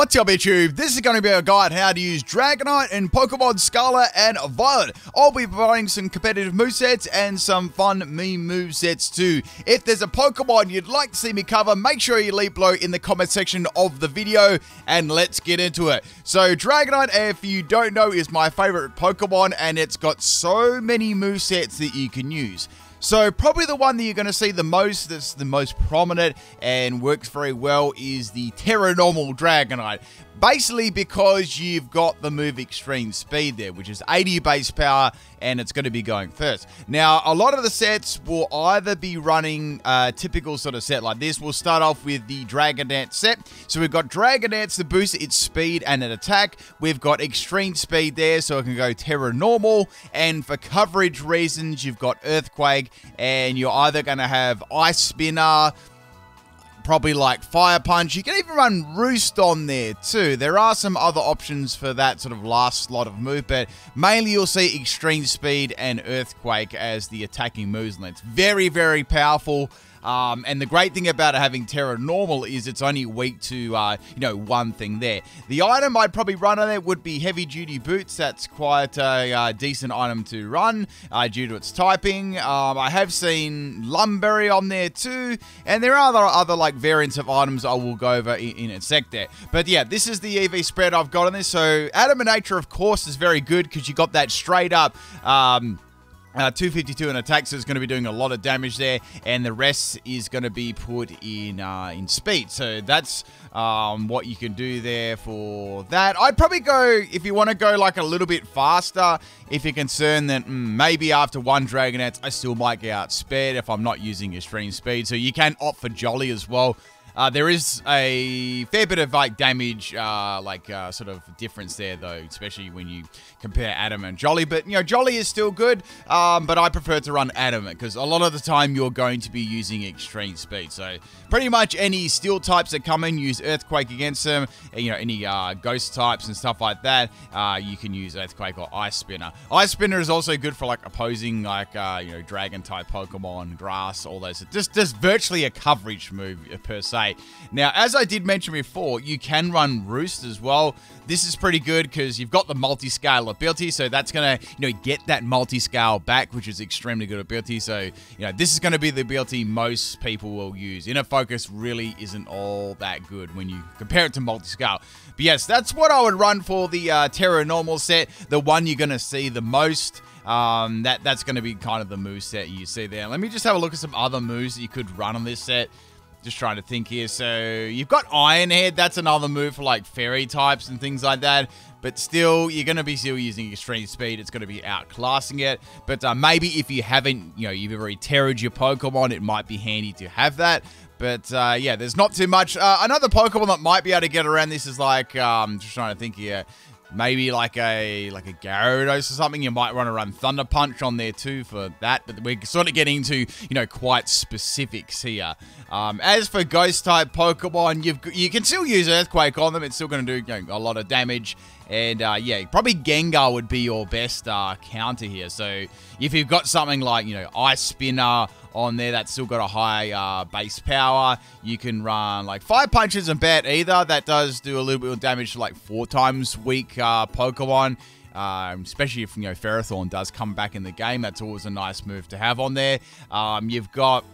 What's up YouTube? This is going to be a guide how to use Dragonite in Pokemon Scarlet and Violet. I'll be providing some competitive movesets and some fun meme movesets too. If there's a Pokemon you'd like to see me cover, make sure you leave below in the comment section of the video and let's get into it. So Dragonite, if you don't know, is my favorite Pokemon and it's got so many movesets that you can use. So probably the one that you're going to see the most, that's the most prominent and works very well, is the Tera Normal Dragonite. Basically because you've got the move Extreme Speed there, which is 80 base power, and it's going to be going first. Now, a lot of the sets will either be running a typical sort of set like this. We'll start off with the Dragon Dance set. So we've got Dragon Dance to boost its speed and an attack. We've got Extreme Speed there, so it can go Tera Normal. And for coverage reasons, you've got Earthquake, and you're either going to have Ice Spinner, probably like Fire Punch. You can even run Roost on there too. There are some other options for that sort of last slot of move, but mainly you'll see Extreme Speed and Earthquake as the attacking moves. And it's very, very powerful. Um, and the great thing about having Tera Normal is it's only weak to, uh, you know, one thing there. The item I'd probably run on it would be Heavy Duty Boots. That's quite a uh, decent item to run uh, due to its typing. Um, I have seen Lum Berry on there too. And there are other, other like variants of items I will go over in, in a sec there. But yeah, this is the EV spread I've got on this. So Adamant Nature, of course, is very good because you got that straight up... Um, uh, 252 in attack, so it's going to be doing a lot of damage there, and the rest is going to be put in uh, in speed. So that's um, what you can do there for that. I'd probably go, if you want to go like a little bit faster, if you're concerned that mm, maybe after one Dragon Dance, I still might get outspeed if I'm not using extreme speed. So you can opt for Jolly as well. Uh, there is a fair bit of like damage, uh, like uh, sort of difference there, though, especially when you compare Adamant and Jolly. But you know, Jolly is still good, um, but I prefer to run Adamant because a lot of the time you're going to be using extreme speed. So pretty much any steel types that come in, use Earthquake against them. And, You know, any uh, ghost types and stuff like that, uh, you can use Earthquake or Ice Spinner. Ice Spinner is also good for like opposing like uh, you know Dragon type Pokemon, Grass, all those. Just just virtually a coverage move per se. Now, as I did mention before, you can run Roost as well. This is pretty good because you've got the multi-scale ability, so that's going to, you know, get that multi-scale back, which is extremely good ability. So, you know, this is going to be the ability most people will use. Inner Focus really isn't all that good when you compare it to multi-scale. But yes, that's what I would run for the uh, Tera Normal set, the one you're going to see the most. Um, that That's going to be kind of the move set you see there. Let me just have a look at some other moves that you could run on this set. Just trying to think here. So you've got Iron Head. That's another move for like fairy types and things like that. But still, you're going to be still using extreme speed. It's going to be outclassing it. But uh, maybe if you haven't, you know, you've already terrored your Pokemon, it might be handy to have that. But uh, yeah, there's not too much. Uh, another Pokemon that might be able to get around this is like, um, just trying to think here maybe like a like a Gyarados or something. You might want to run Thunder Punch on there too for that. But we're sort of getting into you know quite specifics here. Um, as for Ghost type Pokemon, you you can still use Earthquake on them. It's still going to do you know, a lot of damage. And uh, yeah, probably Gengar would be your best uh, counter here. So if you've got something like, you know, Ice Spinner on there that's still got a high uh, base power, you can run like Fire Punch isn't bad either. That does do a little bit of damage to like four times weak uh, Pokemon. Um, especially if you know Ferrothorn does come back in the game, that's always a nice move to have on there. Um, you've got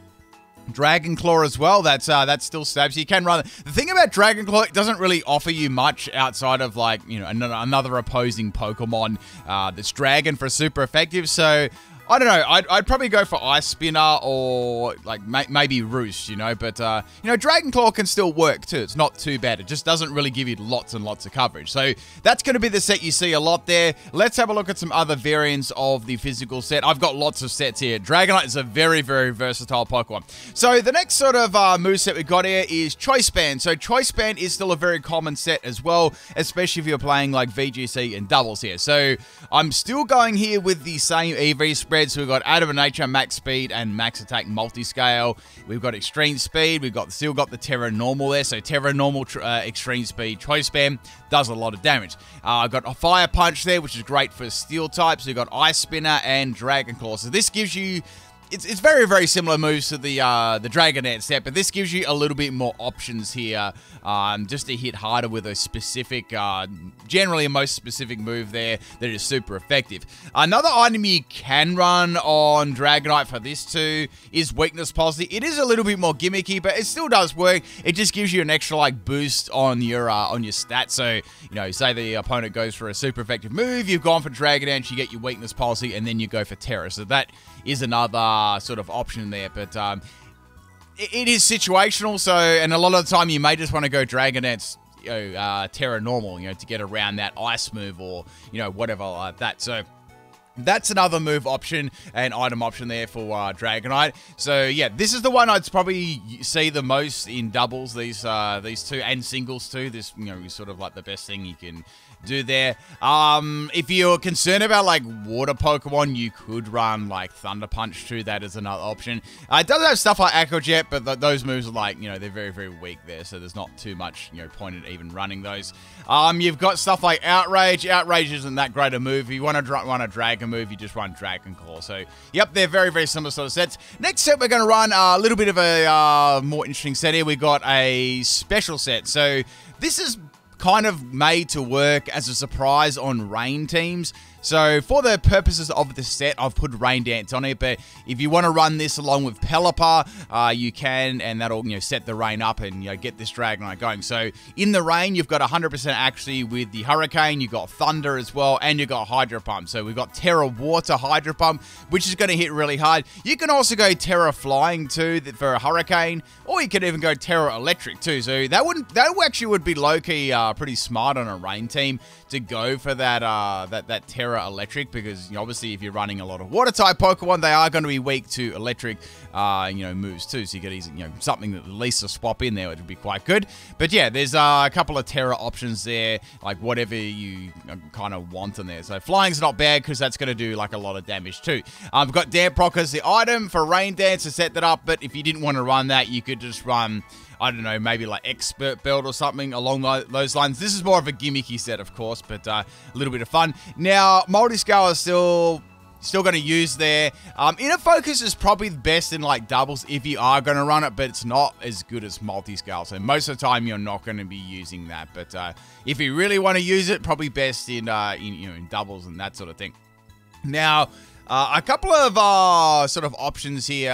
Dragon Claw as well. That's uh, that still stabs. You can run. The thing about Dragon Claw, it doesn't really offer you much outside of like you know another opposing Pokemon uh, that's Dragon for super effective. So I don't know. I'd, I'd probably go for Ice Spinner or like may, maybe Roost, you know. But uh, you know, Dragon Claw can still work too. It's not too bad. It just doesn't really give you lots and lots of coverage. So that's going to be the set you see a lot there. Let's have a look at some other variants of the physical set. I've got lots of sets here. Dragonite is a very very versatile Pokemon. So the next sort of uh, move set we got here is Choice Band. So Choice Band is still a very common set as well, especially if you're playing like VGC and doubles here. So I'm still going here with the same EV spread spread. So we've got Adamant Nature, Max Speed, and Max Attack Multi-Scale. We've got Extreme Speed. We've got still got the Tera Normal there. So Tera Normal, uh, Extreme Speed, Choice Band does a lot of damage. Uh, I've got a Fire Punch there, which is great for Steel types. We've got Ice Spinner and Dragon Claw. So this gives you it's, it's very very similar moves to the uh, the Dragon Dance set, but this gives you a little bit more options here, um, just to hit harder with a specific, uh, generally a most specific move there that is super effective. Another item you can run on Dragonite for this too is Weakness Policy. It is a little bit more gimmicky, but it still does work. It just gives you an extra like boost on your uh, on your stats. So you know, say the opponent goes for a super effective move, you've gone for Dragon Dance, you get your Weakness Policy, and then you go for Terror. So that is another sort of option there. But um, it, it is situational. So, and a lot of the time you may just want to go Dragon Dance, you know, uh, Tera normal, you know, to get around that ice move or, you know, whatever like that. So, that's another move option and item option there for uh, Dragonite. So yeah, this is the one I'd probably see the most in doubles. These uh, these two and singles too. This you know is sort of like the best thing you can do there. Um, if you're concerned about like water Pokemon, you could run like Thunder Punch too. That is another option. Uh, it does have stuff like Aqua Jet, but th those moves are like you know they're very very weak there, so there's not too much you know point in even running those. Um, you've got stuff like Outrage. Outrage isn't that great a move. If you want to run a Dragon move, you just run Dragon Claw. So yep, they're very very similar sort of sets. Next set we're going to run a little bit of a uh, more interesting set here. We got a special set. So this is kind of made to work as a surprise on rain teams. So for the purposes of the set, I've put Rain Dance on it, but if you want to run this along with Pelipper, uh, you can, and that'll you know set the rain up and you know get this Dragonite going. So in the rain, you've got 100% actually with the Hurricane, you've got Thunder as well, and you've got Hydro Pump. So we've got Tera Water Hydro Pump, which is going to hit really hard. You can also go Tera Flying too for a Hurricane, or you can even go Tera Electric too. So that wouldn't that actually would be low key uh, pretty smart on a rain team to go for that uh, that that Tera Electric because obviously if you're running a lot of water type Pokemon, they are going to be weak to electric, uh, you know, moves too. So you get easy, you know, something that at least a swap in there would be quite good. But yeah, there's uh, a couple of Tera options there, like whatever you kind of want in there. So flying's not bad because that's going to do like a lot of damage too. I've got Damprock as the item for Rain Dance to set that up, but if you didn't want to run that, you could just run I don't know, maybe like expert belt or something along those lines. This is more of a gimmicky set, of course, but uh, a little bit of fun. Now, multi-scale is still still going to use there. Um, inner focus is probably the best in like doubles if you are going to run it, but it's not as good as multi-scale. So most of the time you're not going to be using that. But uh, if you really want to use it, probably best in, uh, in you know in doubles and that sort of thing. Now, uh, a couple of uh, sort of options here.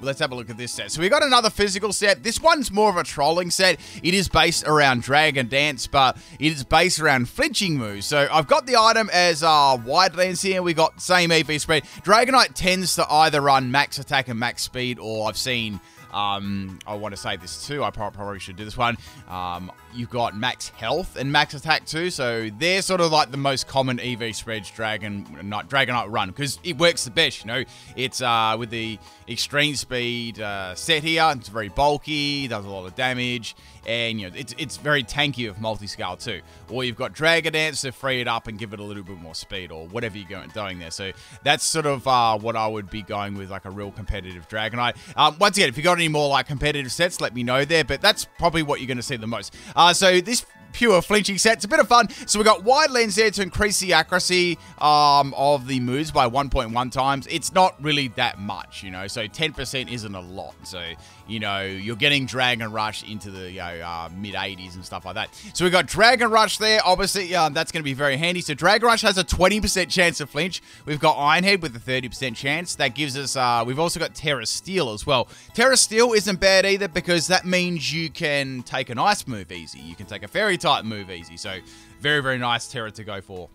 Let's have a look at this set. So we got another physical set. This one's more of a trolling set. It is based around Dragon Dance, but it is based around flinching moves. So I've got the item as uh, Wide Lens here. We got same EV spread. Dragonite tends to either run max attack and max speed, or I've seen um, I want to say this too. I probably should do this one. Um, you've got max health and max attack too. So they're sort of like the most common EV spreads Dragon not Dragonite run because it works the best. You know, it's uh, with the extreme speed uh, set here. It's very bulky, does a lot of damage, and you know it's it's very tanky with multi-scale too. Or you've got Dragon Dance to free it up and give it a little bit more speed, or whatever you're going doing there. So that's sort of uh, what I would be going with, like a real competitive Dragonite. Um, once again, if you got any more like competitive sets, let me know there. But that's probably what you're going to see the most. Uh, so this pure flinching set. It's a bit of fun. So we got wide lens there to increase the accuracy um, of the moves by 1.1 times. It's not really that much, you know. So 10% isn't a lot. So you know you're getting Dragon Rush into the you know, uh, mid 80s and stuff like that. So we got Dragon Rush there. Obviously, um, that's going to be very handy. So Dragon Rush has a 20% chance of flinch. We've got Iron Head with a 30% chance. That gives us. Uh, we've also got Tera Steel as well. Tera Steel isn't bad either because that means you can take an ice move easy. You can take a fairy type move easy. So very, very nice Tera to go for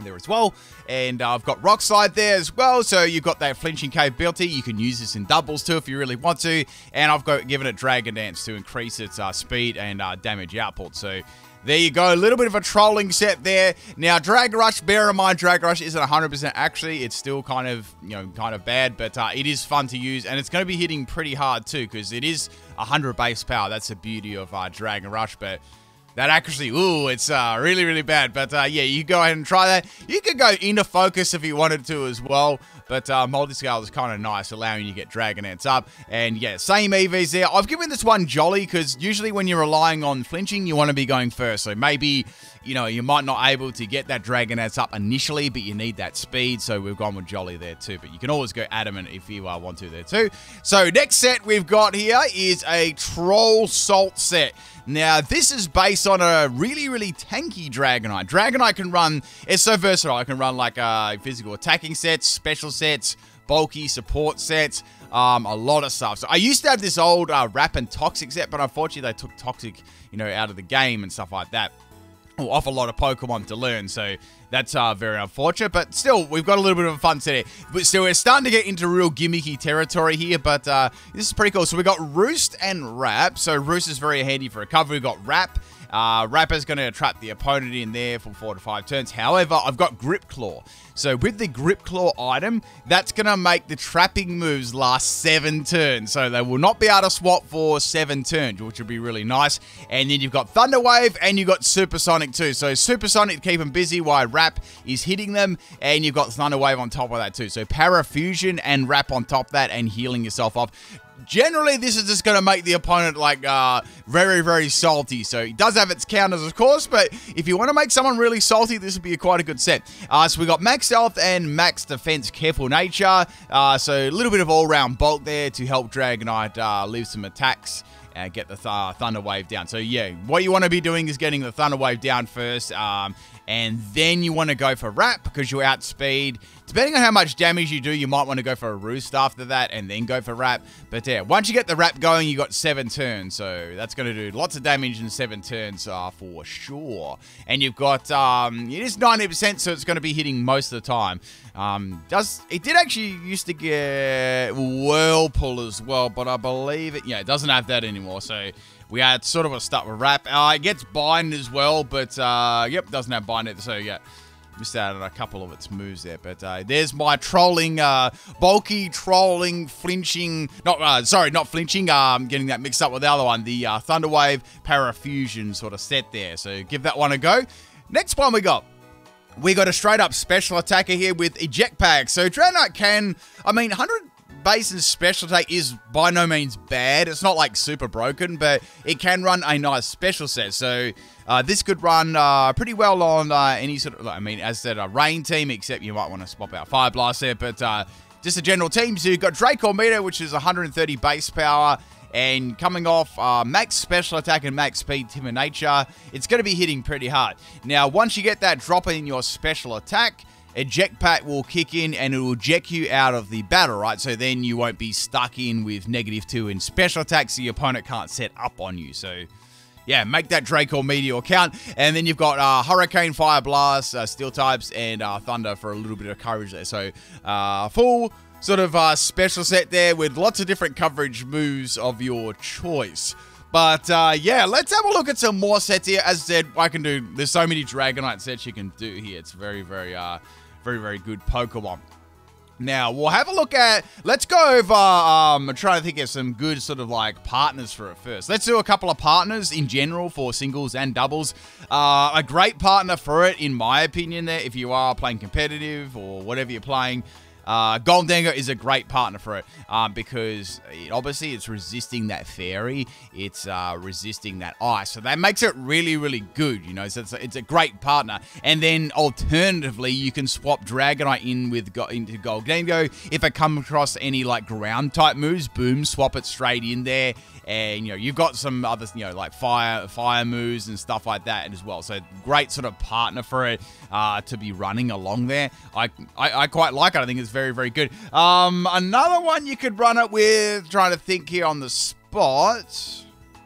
there as well. And uh, I've got Rock Slide there as well, so you've got that flinching capability. You can use this in doubles too if you really want to. And I've got given it Dragon Dance to increase its uh, speed and uh, damage output. So there you go, a little bit of a trolling set there. Now, Dragon Rush, bear in mind, Dragon Rush isn't 100% actually. It's still kind of, you know, kind of bad, but uh, it is fun to use, and it's going to be hitting pretty hard too, because it is 100 base power. That's the beauty of uh, Dragon Rush, but that accuracy, ooh, it's uh, really, really bad. But uh, yeah, you go ahead and try that. You could go Inner Focus if you wanted to as well. but uh, multi-scale is kind of nice, allowing you to get Dragon Dance up. And yeah, same EVs there. I've given this one Jolly because usually when you're relying on flinching, you want to be going first. So maybe you know, you might not able to get that Dragon Dance up initially, but you need that speed, so we've gone with Jolly there too. But you can always go Adamant if you uh, want to there too. So next set we've got here is a Troll Salt set. Now, this is based on a really, really tanky Dragonite. Dragonite can run, it's so versatile. It can run like uh, physical attacking sets, special sets, bulky support sets, um, a lot of stuff. So I used to have this old uh, Wrap and Toxic set, but unfortunately they took Toxic, you know, out of the game and stuff like that will offer a lot of Pokemon to learn, so that's uh, very unfortunate. But still, we've got a little bit of a fun here. But still, we're starting to get into real gimmicky territory here, but uh, this is pretty cool. So we got Roost and Wrap. So Roost is very handy for recovery. We've got Wrap. Uh, Rapper's going to trap the opponent in there for four to five turns. However, I've got Grip Claw. So with the Grip Claw item, that's going to make the trapping moves last seven turns. So they will not be able to swap for seven turns, which would be really nice. And then you've got Thunder Wave and you've got Supersonic too. So Supersonic to keep them busy while Wrap is hitting them. And you've got Thunder Wave on top of that too. So Parafusion and Wrap on top of that and healing yourself off generally this is just going to make the opponent like uh, very very salty. So it does have its counters of course but if you want to make someone really salty this would be a quite a good set. Uh, so we got max health and max defense careful nature. Uh, so a little bit of all-round bulk there to help dragonite uh, leave some attacks and get the th Thunder Wave down. So yeah, what you want to be doing is getting the Thunder Wave down first, um, and then you want to go for Wrap because you outspeed. Depending on how much damage you do, you might want to go for a Roost after that and then go for Wrap. But yeah, once you get the Wrap going, you got seven turns. So that's going to do lots of damage in seven turns uh, for sure. And you've got, um, it is 90%, so it's going to be hitting most of the time. Um, does It did actually used to get Whirlpool as well, but I believe it, yeah, it doesn't have that anymore. So we had sort of a start with Wrap. Uh, it gets Bind as well, but uh, yep, doesn't have Bind. It. So yeah missed out on a couple of its moves there. But uh, there's my trolling, uh, bulky trolling, flinching. Not uh, sorry, not flinching. Um, getting that mixed up with the other one, the uh, Thunderwave Parafusion sort of set there. So give that one a go. Next one we got. We got a straight up special attacker here with Eject Pack. So Dragonite can, I mean, 100 base and special attack is by no means bad. It's not like super broken, but it can run a nice special set. So uh, this could run uh, pretty well on uh, any sort of, I mean, as said, a rain team, except you might want to swap out Fire Blast there, but uh, just a general team. So you've got Draco Meteor, which is 130 base power, and coming off uh, max special attack and max speed, Timid Nature, it's going to be hitting pretty hard. Now, once you get that drop in your special attack, eject pack will kick in and it will eject you out of the battle, right? So then you won't be stuck in with negative two in special attacks, so your opponent can't set up on you. So yeah, make that Draco or Meteor count. And then you've got uh, Hurricane, Fire Blast, uh, Steel types, and uh, Thunder for a little bit of coverage there. So uh, full sort of uh, special set there with lots of different coverage moves of your choice. But uh, yeah, let's have a look at some more sets here. As I said, I can do. There's so many Dragonite sets you can do here. It's very, very, very, very good Pokemon. Now, we'll have a look at, let's go over, um, I'm trying to think of some good sort of like partners for it first. Let's do a couple of partners in general for singles and doubles. Uh, a great partner for it, in my opinion, there, if you are playing competitive or whatever you're playing, uh, Gholdengo is a great partner for it um, because it, obviously it's resisting that fairy, it's uh, resisting that ice, so that makes it really, really good. You know, so it's a, it's a great partner. And then alternatively, you can swap Dragonite in with go, into Gholdengo if it comes across any like ground type moves. Boom, swap it straight in there and you know you've got some other you know like fire fire moves and stuff like that as well. So great sort of partner for it uh, to be running along there. I, I, I quite like it. I think it's very very good. Um, another one you could run it with. Trying to think here on the spot.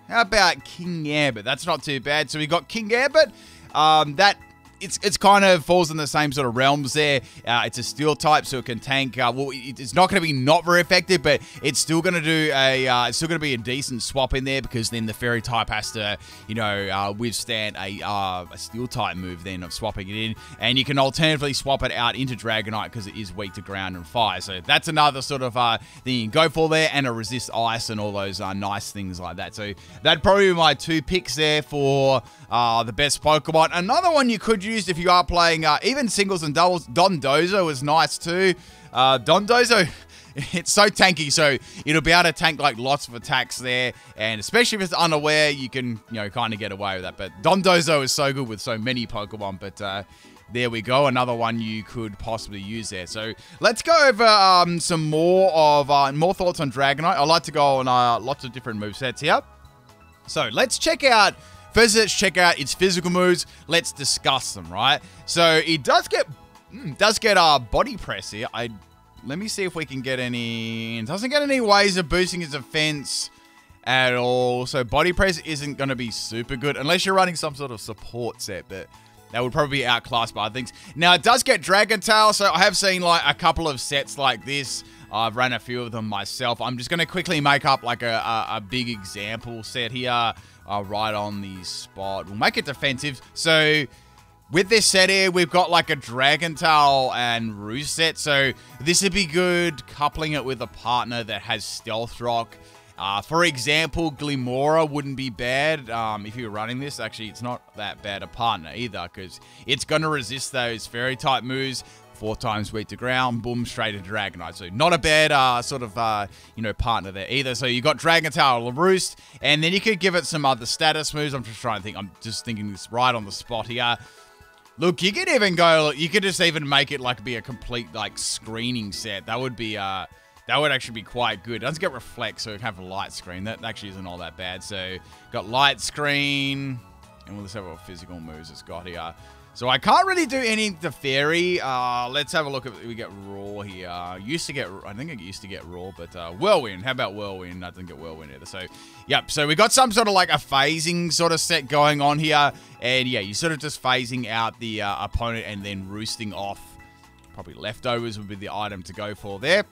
How about Kingambit? That's not too bad. So we got Kingambit. Um, that it's it's kind of falls in the same sort of realms there. Uh, it's a steel type, so it can tank. Uh, well, it's not going to be not very effective, but it's still going to do a. Uh, it's still going to be a decent swap in there because then the fairy type has to, you know, uh, withstand a uh, a steel type move then of swapping it in, and you can alternatively swap it out into Dragonite because it is weak to ground and fire. So that's another sort of uh, thing you can go for there, and a resist ice and all those nice things like that. So that'd probably be my two picks there for the best Pokemon. Another one you could use if you are playing uh, even singles and doubles. Dondozo was nice too. Uh, Dondozo, it's so tanky, so it'll be able to tank like lots of attacks there, and especially if it's unaware, you can you know kind of get away with that. But Dondozo is so good with so many Pokemon, but uh, there we go, another one you could possibly use there. So let's go over um, some more of uh, more thoughts on Dragonite. I like to go on uh, lots of different move sets here. So let's check out. First, let's check out its physical moves. Let's discuss them, right? So it does get mm, does get a uh, body press here. I let me see if we can get any. It doesn't get any ways of boosting its defense at all. So body press isn't going to be super good unless you're running some sort of support set, but that would probably be outclassed by things. Now, it does get Dragon Tail, so I have seen like a couple of sets like this. I've ran a few of them myself. I'm just going to quickly make up like a, a, a big example set here uh, right on the spot. We'll make it defensive. So with this set here, we've got like a Dragon Tail and Roost set. So this would be good coupling it with a partner that has Stealth Rock. Uh, for example, Glimmora wouldn't be bad um, if you're running this. Actually, it's not that bad a partner either because it's going to resist those fairy type moves. Four times weak to ground, boom, straight to Dragonite. So not a bad uh, sort of, uh, you know, partner there either. So you got Dragon Tail, Roost, and then you could give it some other status moves. I'm just trying to think. I'm just thinking this right on the spot here. Look, you could even go, you could just even make it like be a complete like screening set. That would be, uh, that would actually be quite good. It doesn't get reflect, so have a light screen. That actually isn't all that bad. So, got light screen, and we'll just have what physical moves it's got here. So I can't really do any the fairy. Uh, let's have a look at we get Roar here. Used to get, I think it used to get Roar, but uh, whirlwind. How about whirlwind? I didn't get whirlwind either. So, yep. So we got some sort of like a phasing sort of set going on here, and yeah, you sort of just phasing out the uh, opponent and then roosting off. Probably leftovers would be the item to go for there.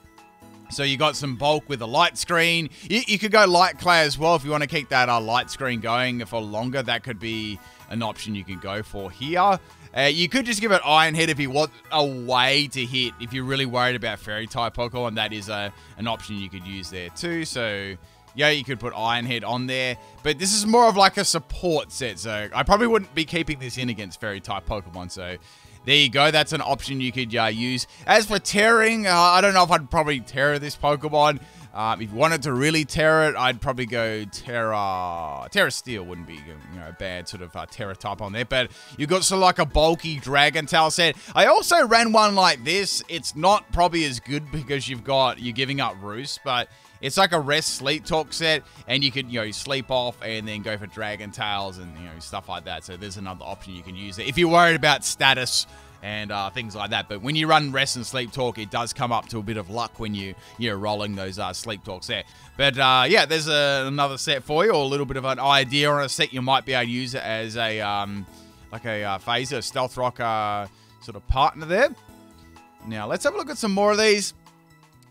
So you got some bulk with a light screen. You, you could go light clay as well if you want to keep that uh, light screen going for longer. That could be an option you can go for here. Uh, you could just give it Iron Head if you want a way to hit. If you're really worried about Fairy type Pokemon, that is a, an option you could use there too. So yeah, you could put Iron Head on there. But this is more of like a support set. So I probably wouldn't be keeping this in against Fairy type Pokemon. So there you go. That's an option you could uh, use. As for tearing, uh, I don't know if I'd probably tear this Pokemon. Um, if you wanted to really tear it, I'd probably go Tera. Tera Steel wouldn't be you know a bad sort of uh, Tera type on there, but you've got sort of like a bulky Dragon Tail set. I also ran one like this. It's not probably as good because you've got you're giving up Roost, but it's like a rest sleep talk set, and you could you know sleep off and then go for Dragon Tails and you know stuff like that. So there's another option you can use there if you're worried about status and uh, things like that. But when you run rest and sleep talk, it does come up to a bit of luck when you you're rolling those uh, sleep talks there. But uh, yeah, there's a, another set for you, or a little bit of an idea on a set you might be able to use it as a um, like a uh, phaser, stealth rock uh, sort of partner there. Now let's have a look at some more of these.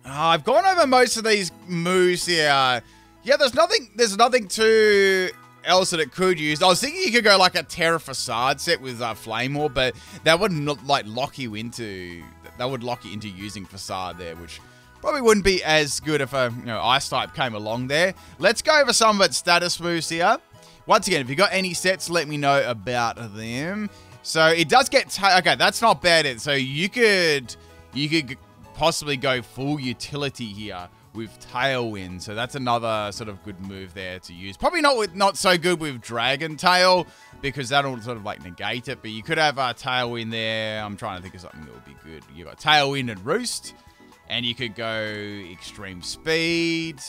Uh, I've gone over most of these moves here. Yeah, there's nothing. There's nothing too else that it could use. I was thinking you could go like a Tera Facade set with uh, Flame Orb, but that would not like lock you into that would lock you into using Facade there, which probably wouldn't be as good if a you know Ice type came along there. Let's go over some of its status moves here. Once again, if you got any sets, let me know about them. So it does get okay. That's not bad. So you could you could possibly go full utility here with Tailwind. So that's another sort of good move there to use. Probably not with not so good with Dragon Tail because that'll sort of like negate it. But you could have a Tailwind there. I'm trying to think of something that would be good. You got Tailwind and Roost, and you could go Extreme Speed.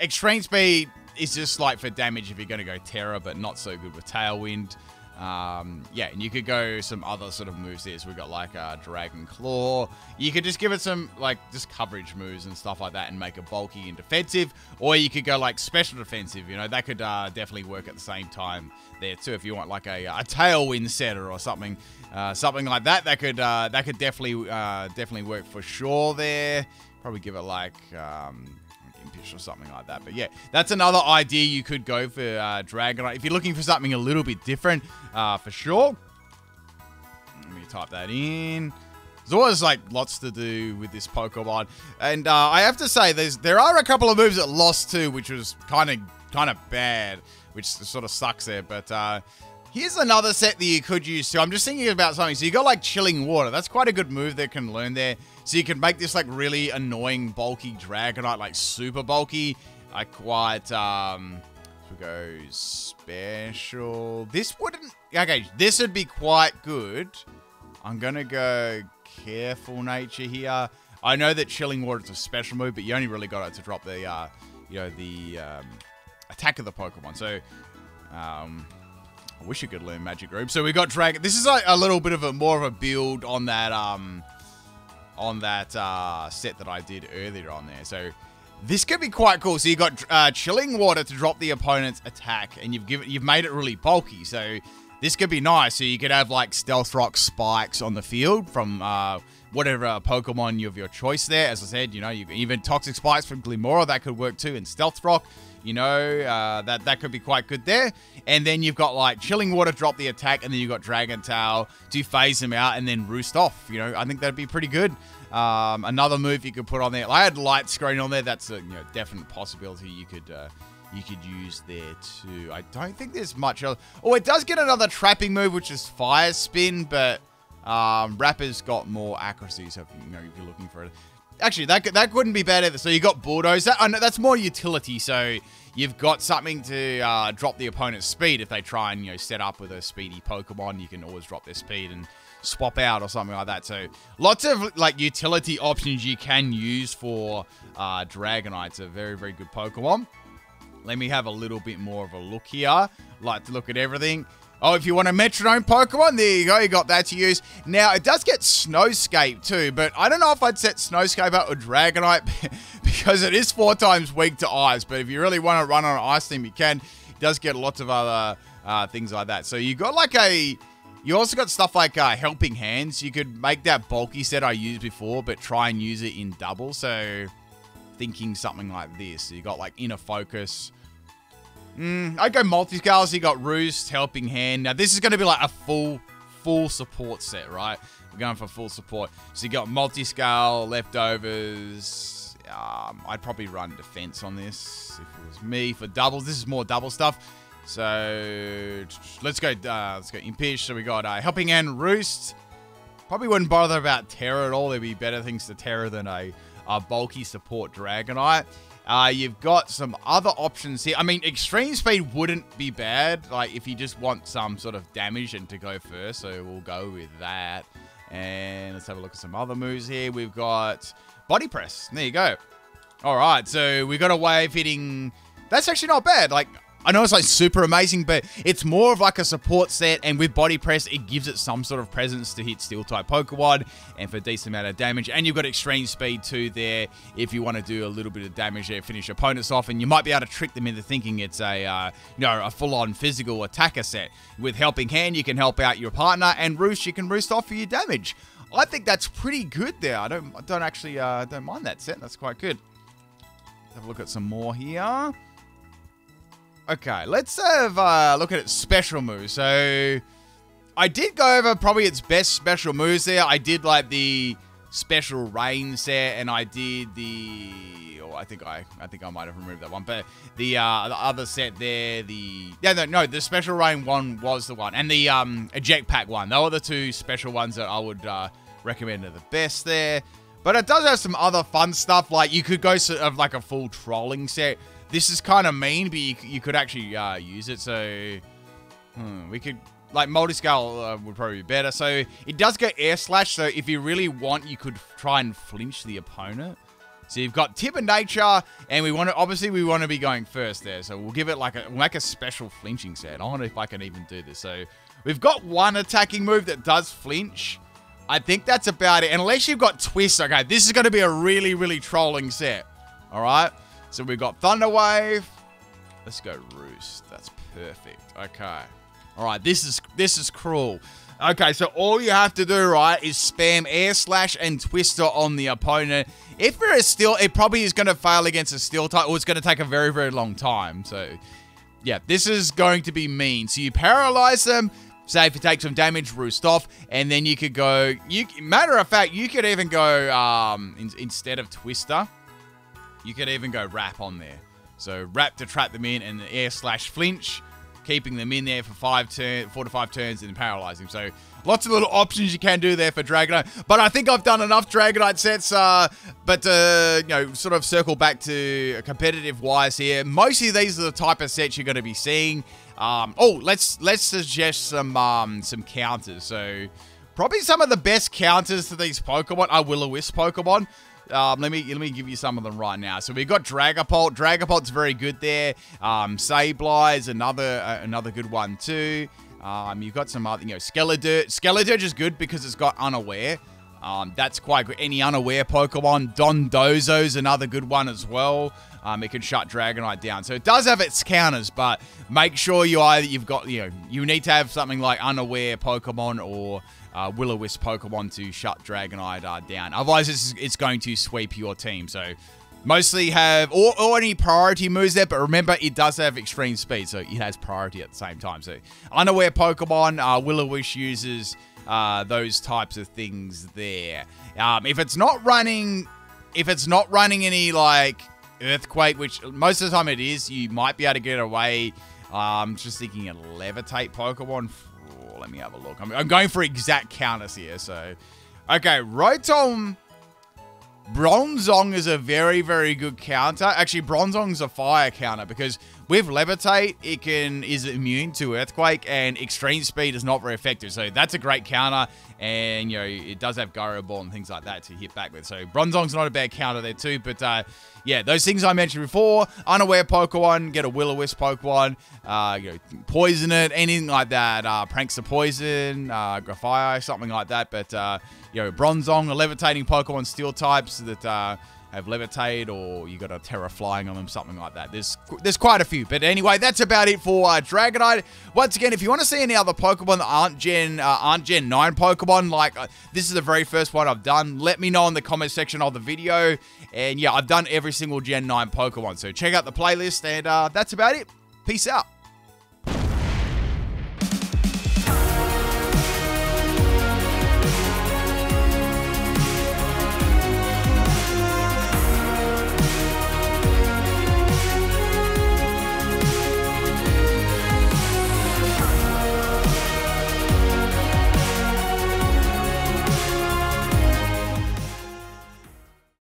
Extreme Speed is just like for damage if you're going to go Tera, but not so good with Tailwind. Um, yeah, and you could go some other sort of moves here. So we've got like a uh, Dragon Claw. You could just give it some like just coverage moves and stuff like that and make it bulky and defensive. Or you could go like special defensive. You know, that could uh, definitely work at the same time there too. If you want like a, a tailwind setter or something, uh, something like that, that could uh, that could definitely uh, definitely work for sure there. Probably give it like um, Or something like that. But yeah, that's another idea you could go for uh, Dragonite. If you're looking for something a little bit different, uh, for sure. Let me type that in. There's always like lots to do with this Pokemon, and uh, I have to say, there's there are a couple of moves that lost too, which was kind of kind of bad, which sort of sucks there. But uh, Here's another set that you could use too. I'm just thinking about something. So you got like chilling water. That's quite a good move that can learn there. So you can make this like really annoying bulky Dragonite like super bulky. I quite um we go special. This wouldn't okay, this would be quite good. I'm gonna go careful nature here. I know that chilling water is a special move, but you only really got it to drop the uh you know the um, attack of the Pokemon. So um I wish you could learn Magic Group. So we got Dragon. This is like a little bit of a more of a build on that um on that uh, set that I did earlier on there. So this could be quite cool. So you got uh, Chilling Water to drop the opponent's attack, and you've given you've made it really bulky. So this could be nice. So you could have like Stealth Rock spikes on the field from uh, whatever Pokemon you of your choice there. As I said, you know, you even Toxic Spikes from Glimmora that could work too, and Stealth Rock. You know, uh, that, that could be quite good there. And then you've got like Chilling Water drop the attack, and then you've got Dragon Tail to phase them out and then roost off. You know, I think that'd be pretty good. Um, another move you could put on there. I had Light Screen on there. That's a you know definite possibility you could uh, you could use there too. I don't think there's much else. Oh, it does get another trapping move, which is Fire Spin, but um, Rapper's got more accuracy. So if, you know if you're looking for it, actually that that wouldn't be bad either. So you got Bulldoze. That, that's more utility. So you've got something to uh, drop the opponent's speed if they try and you know set up with a speedy Pokemon. You can always drop their speed and swap out or something like that. So lots of like utility options you can use for uh, Dragonite. It's a very, very good Pokemon. Let me have a little bit more of a look here. Like to look at everything. Oh, if you want a metronome Pokemon, there you go. You got that to use. Now, it does get Snowscape too, but I don't know if I'd set Snowscape up with Dragonite because it is four times weak to ice. But if you really want to run on an ice team, you can. It does get lots of other uh, things like that. So you got like a you also got stuff like uh, Helping Hands. You could make that bulky set I used before, but try and use it in double. So, thinking something like this. You got like Inner Focus. Mm, I go you got Roost, Helping Hand. Now, this is going to be like a full, full support set, right? We're going for full support. So you got multi-scale, leftovers. Um, I'd probably run defense on this if it was me for doubles. This is more double stuff. So let's go. Uh, let's go Impish. So we got uh, Helping Hand Roost. Probably wouldn't bother about Terror at all. There'd be better things to Terror than a, a bulky support Dragonite. Uh, you've got some other options here. I mean, Extreme Speed wouldn't be bad. Like if you just want some sort of damage and to go first. So we'll go with that. And let's have a look at some other moves here. We've got Body Press. There you go. All right. So we've got a wave hitting. That's actually not bad. Like I know it's like super amazing, but it's more of like a support set, and with body press, it gives it some sort of presence to hit steel type Pokemon and for a decent amount of damage. And you've got extreme speed too there if you want to do a little bit of damage there, finish opponents off, and you might be able to trick them into thinking it's a uh, you know a full on physical attacker set. With helping hand, you can help out your partner, and roost, you can roost off for your damage. I think that's pretty good there. I don't I don't actually uh, don't mind that set. That's quite good. Have a look at some more here. Okay, let's have a look at its special moves. So, I did go over probably its best special moves there. I did like the special rain set, and I did the. Oh, I think I, I think I might have removed that one, but the uh, the other set there, the yeah, no, no, the special rain one was the one, and the um eject pack one. They were the two special ones that I would uh, recommend are the best there. But it does have some other fun stuff, like you could go sort of like a full trolling set this is kind of mean, but you, you could actually uh, use it. So hmm, we could like multi-scale uh, would probably be better. So it does get air slash. So if you really want, you could try and flinch the opponent. So you've got Timid nature, and we want to obviously we want to be going first there. So we'll give it like a we'll make a special flinching set. I wonder if I can even do this. So we've got one attacking move that does flinch. I think that's about it. Unless you've got twist, okay, this is going to be a really really trolling set. All right. So we've got Thunder Wave. Let's go Roost. That's perfect. Okay. All right, this is this is cruel. Okay, so all you have to do, right, is spam Air Slash and Twister on the opponent. If it is still, it probably is going to fail against a Steel type, or it's going to take a very, very long time. So, yeah, this is going to be mean. So you paralyze them, say if you take some damage, roost off, and then you could go. You matter of fact, you could even go um, in, instead of Twister. You could even go wrap on there. So wrap to trap them in and the air slash flinch. keeping them in there for five turn, four to five turns, and paralyzing. So lots of little options you can do there for Dragonite. But I think I've done enough Dragonite sets. Uh, but uh, you know, sort of circle back to competitive wise here. Mostly these are the type of sets you're going to be seeing. Um, oh, let's let's suggest some um, some counters. So probably some of the best counters to these Pokemon are Will-O-Wisp Pokemon. Um, let me let me give you some of them right now. So we've got Dragapult. Dragapult's very good there. Um, Sableye's another uh, another good one too. Um, you've got some other, you know, Skeledirge. Skeledirge is good because it's got Unaware. Um, that's quite good. Any unaware Pokemon. Dondozo's another good one as well. Um, it can shut Dragonite down. So it does have its counters, but make sure you either you've got you know you need to have something like unaware Pokemon or uh, Will-O-Wisp Pokemon to shut Dragonite uh, down. Otherwise, it's, it's going to sweep your team. So mostly have or, or, any priority moves there, but remember it does have extreme speed, so it has priority at the same time. So unaware Pokemon, uh, Will-O-Wisp uses uh, those types of things there. Um, if it's not running, if it's not running any like Earthquake, which most of the time it is, you might be able to get away. Um, just thinking a levitate Pokemon let me have a look. I'm, I'm going for exact counters here, so... Okay, Rotom... Bronzong is a very, very good counter. Actually, Bronzong's a fire counter because with Levitate, it can is immune to Earthquake, and Extreme Speed is not very effective. So that's a great counter, and you know it does have Gyro Ball and things like that to hit back with. So Bronzong's not a bad counter there too. But uh, yeah, those things I mentioned before: unaware Pokemon, get a Will-O-Wisp Pokemon, uh, you know, poison it, anything like that. Uh, Prankster Poison, uh, Grafaiai, something like that. But uh, you know, Bronzong, a levitating Pokemon, Steel types that. Uh, have levitate or you got a Tera flying on them, something like that. There's there's quite a few. But anyway, that's about it for uh, Dragonite. Once again, if you want to see any other Pokemon that aren't Gen uh, aren't Gen 9 Pokemon, like uh, this is the very first one I've done, let me know in the comment section of the video. And yeah, I've done every single Gen 9 Pokemon. So check out the playlist and uh, that's about it. Peace out.